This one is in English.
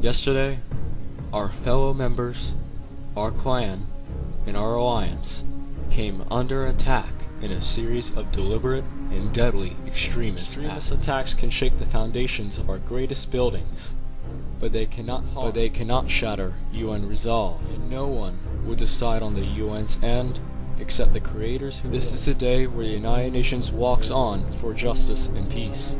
Yesterday, our fellow members, our clan, and our alliance came under attack in a series of deliberate and deadly extremist, extremist attacks. can shake the foundations of our greatest buildings, but they cannot but they cannot shatter UN resolve, and no one will decide on the UN's end except the creators who This is a day where the United Nations walks on for justice and peace.